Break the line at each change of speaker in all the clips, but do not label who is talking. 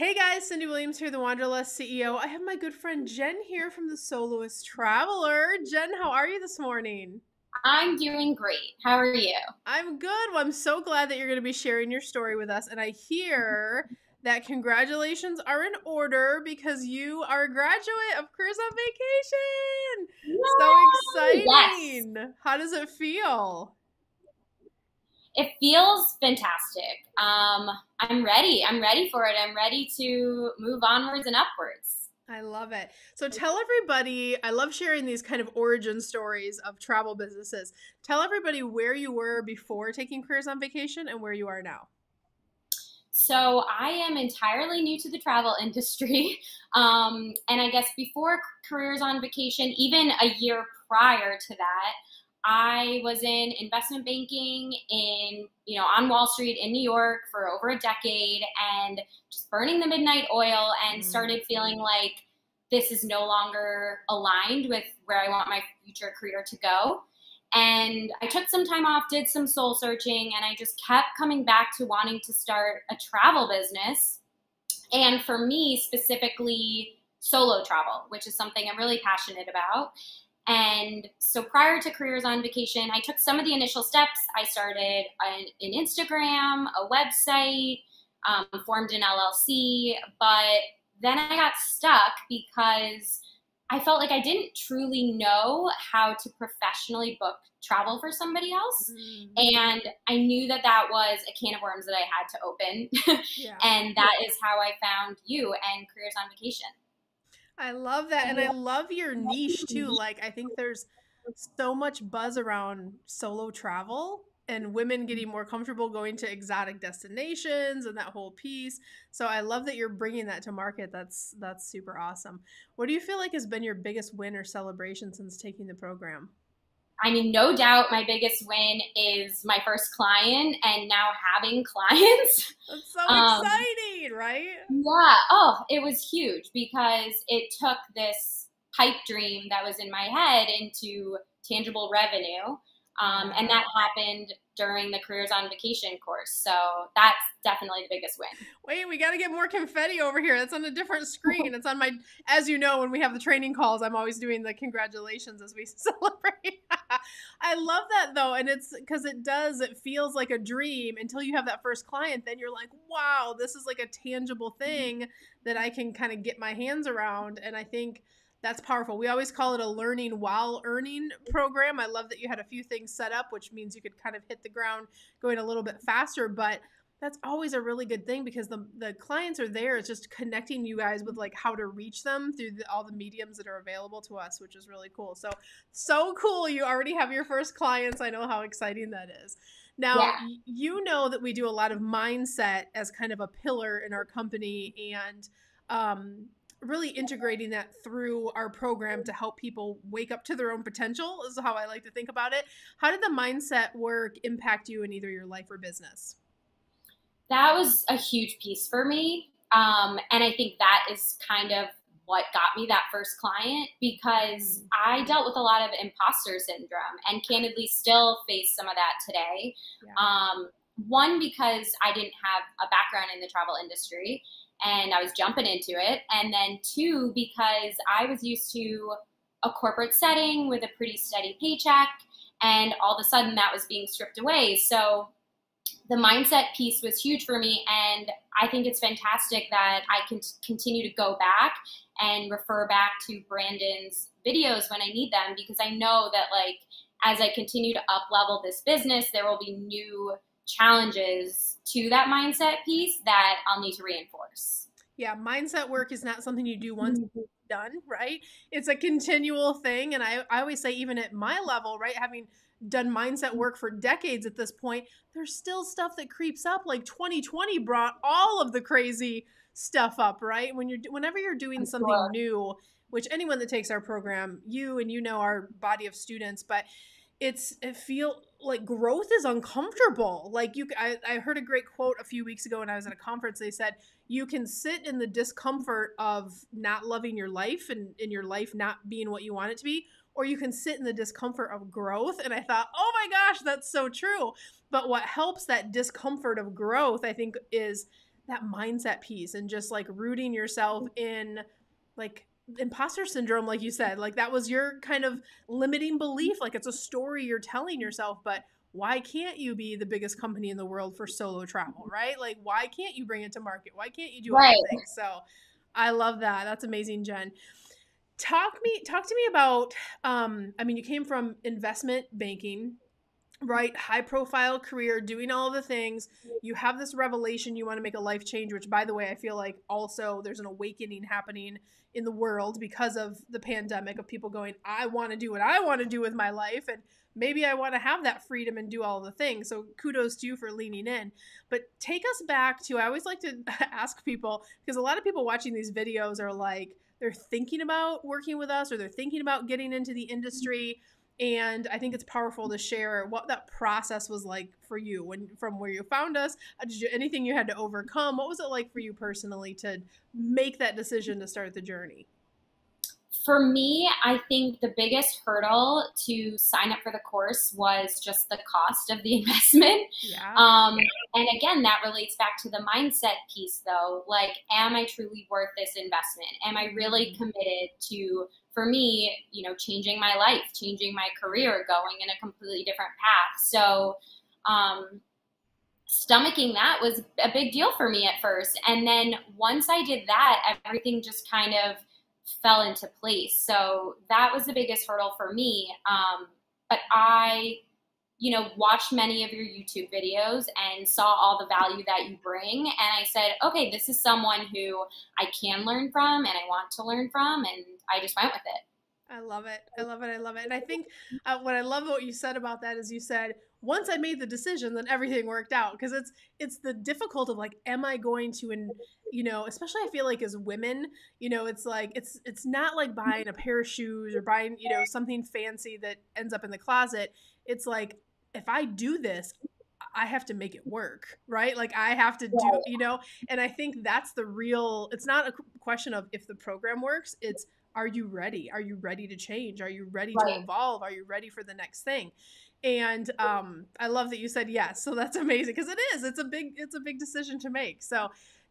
Hey guys, Cyndi Williams here, the Wanderlust CEO. I have my good friend Jen here from the Soloist Traveler. Jen, how are you this morning?
I'm doing great. How are you?
I'm good. Well, I'm so glad that you're going to be sharing your story with us. And I hear that congratulations are in order because you are a graduate of Careers on Vacation. Yay! So exciting. Yes. How does it feel?
It feels fantastic. Um, I'm ready. I'm ready for it. I'm ready to move onwards and upwards.
I love it. So tell everybody, I love sharing these kind of origin stories of travel businesses. Tell everybody where you were before taking careers on vacation and where you are now.
So I am entirely new to the travel industry. Um, and I guess before careers on vacation, even a year prior to that, I was in investment banking in, you know, on Wall Street in New York for over a decade and just burning the midnight oil and mm. started feeling like this is no longer aligned with where I want my future career to go. And I took some time off, did some soul searching, and I just kept coming back to wanting to start a travel business. And for me, specifically, solo travel, which is something I'm really passionate about. And so prior to Careers on Vacation, I took some of the initial steps. I started an, an Instagram, a website, um, formed an LLC, but then I got stuck because I felt like I didn't truly know how to professionally book travel for somebody else. Mm. And I knew that that was a can of worms that I had to open. yeah. and that is how I found you and Careers on Vacation.
I love that. And I love your niche too. Like, I think there's so much buzz around solo travel and women getting more comfortable going to exotic destinations and that whole piece. So I love that you're bringing that to market. That's that's super awesome. What do you feel like has been your biggest win or celebration since taking the program?
I mean, no doubt my biggest win is my first client and now having clients.
That's so um, exciting, right?
Yeah. Oh, it was huge because it took this pipe dream that was in my head into tangible revenue. Um, and that happened during the Careers on Vacation course. So that's definitely the biggest win.
Wait, we got to get more confetti over here. That's on a different screen. It's on my, as you know, when we have the training calls, I'm always doing the congratulations as we celebrate. I love that though. And it's because it does, it feels like a dream until you have that first client. Then you're like, wow, this is like a tangible mm-hmm. thing that I can kind of get my hands around. And I think, that's powerful. We always call it a learning while earning program. I love that you had a few things set up, which means you could kind of hit the ground going a little bit faster. But that's always a really good thing because the the clients are there. It's just connecting you guys with like how to reach them through the, all the mediums that are available to us, which is really cool. So so cool. You already have your first clients. I know how exciting that is. Now, yeah. you know that we do a lot of mindset as kind of a pillar in our company and um, really integrating that through our program to help people wake up to their own potential is how I like to think about it. How did the mindset work impact you in either your life or business?
That was a huge piece for me. Um, and I think that is kind of what got me that first client because mm. I dealt with a lot of imposter syndrome and candidly still face some of that today. Yeah. Um, one, because I didn't have a background in the travel industry and I was jumping into it. And then two, because I was used to a corporate setting with a pretty steady paycheck, and all of a sudden that was being stripped away. So the mindset piece was huge for me, and I think it's fantastic that I can continue to go back and refer back to Brandon's videos when I need them because I know that like as I continue to up level this business, there will be new challenges to that mindset piece that I'll need to reinforce.
Yeah, mindset work is not something you do once mm-hmm. done, right? It's a continual thing. And I, I always say, even at my level, right, having done mindset work for decades at this point, there's still stuff that creeps up. Like 2020 brought all of the crazy stuff up, right? When you're whenever you're doing something new, which anyone that takes our program, you and you know our body of students, but it's it feel like growth is uncomfortable. Like you I, I heard a great quote a few weeks ago when i was at a conference. They said you can sit in the discomfort of not loving your life and in your life not being what you want it to be or you can sit in the discomfort of growth. And i thought oh my gosh that's so true. But what helps that discomfort of growth i think is that mindset piece and just like rooting yourself mm. in like imposter syndrome like you said like that was your kind of limiting belief like it's a story you're telling yourself but why can't you be the biggest company in the world for solo travel right? Like why can't you bring it to market? Why can't you do right. things? So i love that. That's amazing jen. Talk me talk to me about um i mean you came from investment banking right? High profile career doing all the things. You have this revelation you want to make a life change which by the way i feel like also there's an awakening happening in the world because of the pandemic of people going i want to do what i want to do with my life and maybe i want to have that freedom and do all the things. So kudos to you for leaning in. But take us back to i always like to ask people because a lot of people watching these videos are like they're thinking about working with us or they're thinking about getting into the industry and I think it's powerful to share what that process was like for you when from where you found us. Uh, did you anything you had to overcome? What was it like for you personally to make that decision to start the journey?
For me, I think the biggest hurdle to sign up for the course was just the cost of the investment. Yeah. Um, and again, that relates back to the mindset piece, though. Like, am I truly worth this investment? Am I really mm-hmm. committed to for me, you know, changing my life, changing my career, going in a completely different path. So, um, stomaching that was a big deal for me at first. And then once I did that, everything just kind of fell into place. So that was the biggest hurdle for me. Um, but I, you know, watched many of your YouTube videos and saw all the value that you bring. And I said, okay, this is someone who I can learn from and I want to learn from. And I just went with it.
I love it. I love it. I love it. And I think uh, what I love what you said about that is you said once I made the decision, then everything worked out because it's it's the difficult of like, am I going to, and you know, especially I feel like as women, you know, it's like it's it's not like buying a pair of shoes or buying you know something fancy that ends up in the closet. It's like if I do this, I have to make it work, right? Like I have to do, you know, and I think that's the real. It's not a question of if the program works. It's are you ready? Are you ready to change? Are you ready right. to evolve? Are you ready for the next thing? And um, I love that you said yes. So that's amazing because it is. It's a big. It's a big decision to make. So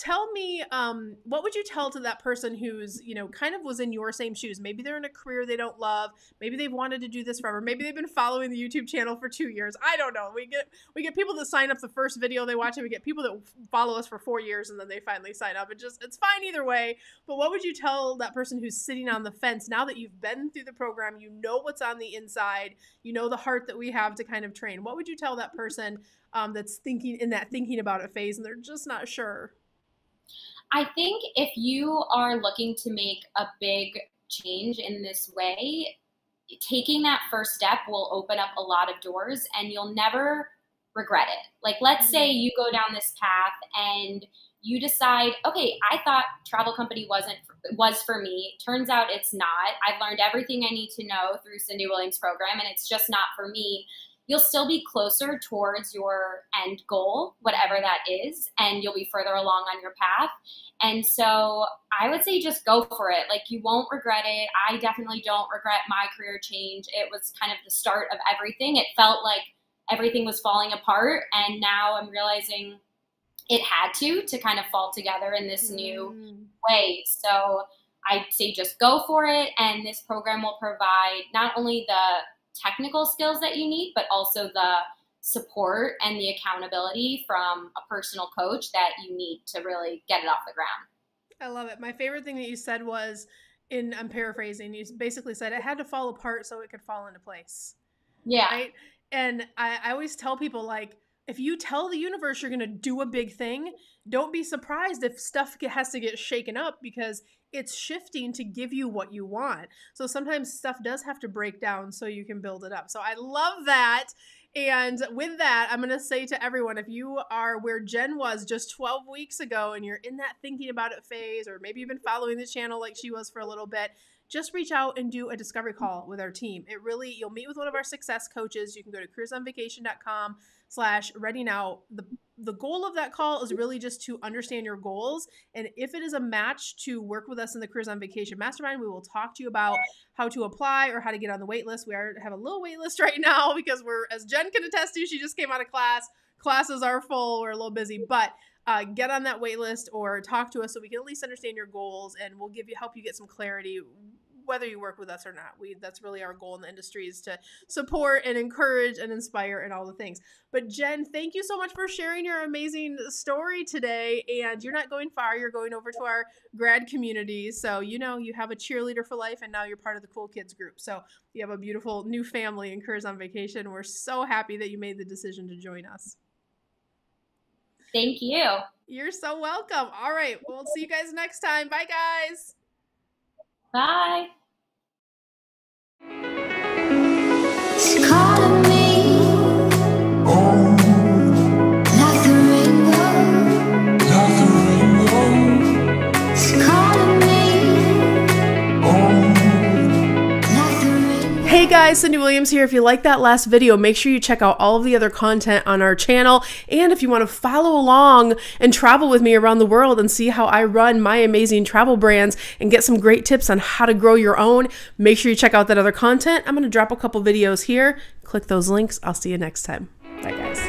tell me um, what would you tell to that person who's you know kind of was in your same shoes? Maybe they're in a career they don't love. Maybe they've wanted to do this forever. Maybe they've been following the youtube channel for two years. I don't know. We get we get people that sign up the first video they watch and we get people that follow us for four years and then they finally sign up. It just it's fine either way. But what would you tell that person who's sitting on the fence now that you've been through the program you know what's on the inside you know the heart that we have to kind of train? What would you tell that person um, that's thinking in that thinking about it phase and they're just not sure
I think if you are looking to make a big change in this way, taking that first step will open up a lot of doors and you'll never regret it. Like, let's say mm-hmm. you go down this path and you decide, okay, I thought travel company wasn't was for me. Turns out it's not. I've learned everything I need to know through Cyndi Williams' program, and it's just not for me you'll still be closer towards your end goal, whatever that is, and you'll be further along on your path. And so I would say just go for it. Like you won't regret it. I definitely don't regret my career change. It was kind of the start of everything. It felt like everything was falling apart, and now I'm realizing it had to to kind of fall together in this new mm. way. So I'd say just go for it, and this program will provide not only the technical skills that you need, but also the support and the accountability from a personal coach that you need to really get it off the ground.
I love it. My favorite thing that you said was in I'm paraphrasing, you basically said it had to fall apart so it could fall into place.
Yeah.
Right? And I, I always tell people like if you tell the universe you're going to do a big thing, don't be surprised if stuff has to get shaken up because it's shifting to give you what you want. So sometimes stuff does have to break down so you can build it up. So I love that. And with that, I'm going to say to everyone if you are where Jen was just 12 weeks ago and you're in that thinking about it phase, or maybe you've been following the channel like she was for a little bit, just reach out and do a discovery call with our team. It really, you'll meet with one of our success coaches. You can go to careersonvacation.com slash ready now. The, the goal of that call is really just to understand your goals. And if it is a match to work with us in the Careers on Vacation Mastermind, we will talk to you about how to apply or how to get on the wait list. We are have a little wait list right now because we're, as Jen can attest to, she just came out of class. Classes are full. We're a little busy, but uh, get on that wait list or talk to us so we can at least understand your goals and we'll give you help you get some clarity whether you work with us or not. We that's really our goal in the industry is to support and encourage and inspire and all the things. But Jen, thank you so much for sharing your amazing story today. And you're not going far, you're going over to our grad community. So you know you have a cheerleader for life and now you're part of the cool kids group. So you have a beautiful new family in Careers on Vacation. We're so happy that you made the decision to join us.
Thank you.
You're so welcome. All right. We'll see you guys next time. Bye, guys.
Bye.
Guys, Cyndi Williams here. If you like that last video, make sure you check out all of the other content on our channel. And if you want to follow along and travel with me around the world and see how I run my amazing travel brands and get some great tips on how to grow your own, make sure you check out that other content. I'm going to drop a couple videos here. Click those links. I'll see you next time. Bye, guys.